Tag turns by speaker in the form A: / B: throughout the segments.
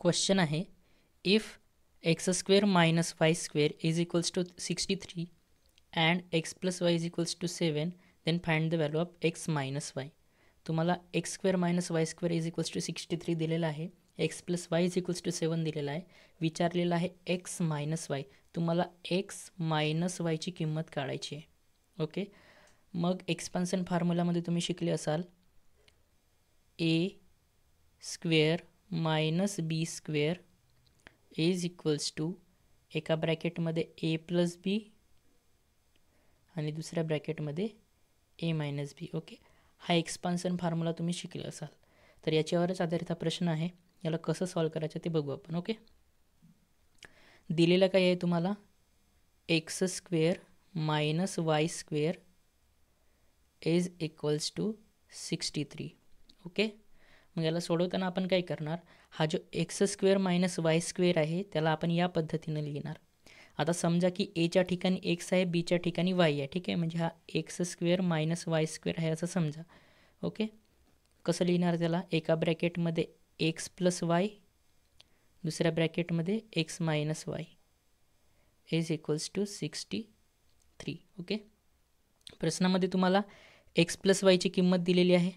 A: Question आहे if X square minus Y square is equals to sixty three and X plus Y is equals to seven then find the value of X minus Y तुम्हाला X square minus Y square is equals to sixty three दिलेलं आहे X plus Y is equals to seven दिलेला आहे, विचारलेलं आहे X minus Y तुम्हाला X minus वायची किंमत काढायची आहे. ओके मग एक्सपान्सन फॉर्म्युलामध्ये तुम्ही शिकले असाल A square minus B square is equals to एका ब्रॅकेटमध्ये ए प्लस बी आणि दुसऱ्या ब्रॅकेटमध्ये ए मायनस बी. ओके? हा एक्सपान्सन फॉर्म्युला तुम्ही शिकले असाल. तर याच्यावरच आधारित हा प्रश्न आहे. याला कसं सॉल्व करायचं ते बघू आपण. ओके? दिलेलं काय आहे तुम्हाला? X square minus Y square is equals to sixty three. Okay? मग याला सोडवताना आपण काय करणार? हा जो एक्स स्क्वेअर मायनस स्क्वेअर आहे, त्याला आपण या पद्धतीनं लिहिणार. आता समजा की एच्या ठिकाणी एक्स आहे बीच्या ठिकाणी वाय आहे, ठीक आहे? म्हणजे हा X square minus Y square आहे असं समजा. ओके? कसं लिहिणार त्याला? एका ब्रॅकेटमध्ये एक्स प्लस वाय, दुसऱ्या ब्रॅकेटमध्ये X minus Y. Is equals to sixty three, okay? प्रश्नामध्ये तुम्हाला एक्स प्लस वायची किंमत दिलेली आहे,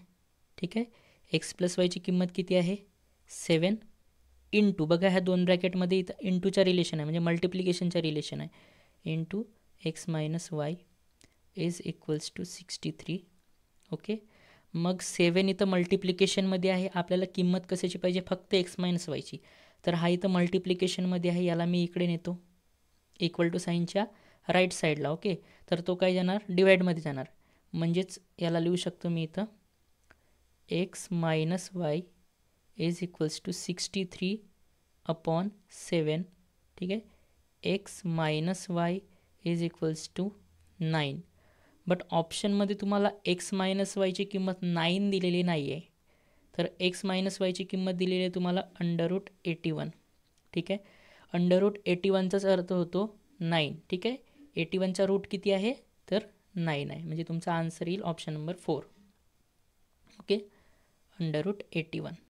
A: ठीक आहे? एक्स प्लस वायची किंमत किती आहे? सेवन इंटू बघा ह्या दोन ब्रॅकेटमध्ये इथं इंटूच्या रिलेशन आहे म्हणजे मल्टिप्लिकेशनच्या रिलेशन आहे. Into X minus Y is equals to sixty three okay? Mug seven इथं मल्टिप्लिकेशनमध्ये आहे आपल्याला किंमत कशाची पाहिजे? फक्त एक्स मायनस वायची. तर हा इथं मल्टिप्लिकेशनमध्ये आहे याला मी इकडे नेतो. इक्वल टू साईनच्या राईट साईडला ओके? तर तो काय जाणार? डिवाईडमध्ये जाणार. म्हणजेच याला लिहू शकतो मी इथं X minus Y is equals to sixty three upon seven ठीक आहे X minus Y is equals to nine but ऑप्शनमध्ये तुम्हाला एक्स मायनस वायची किंमत नाईन दिलेली नाही आहे तर एक्स मायनस वायची किंमत दिलेली आहे तुम्हाला अंडररूट एटी वन ठीक आहे? अंडररूट एटी वनचाच अर्थ होतो नाईन ठीक आहे? एटी वनचा रूट किती आहे? तर नाईन आहे. म्हणजे तुमचा answer option number four okay? Under root eighty one.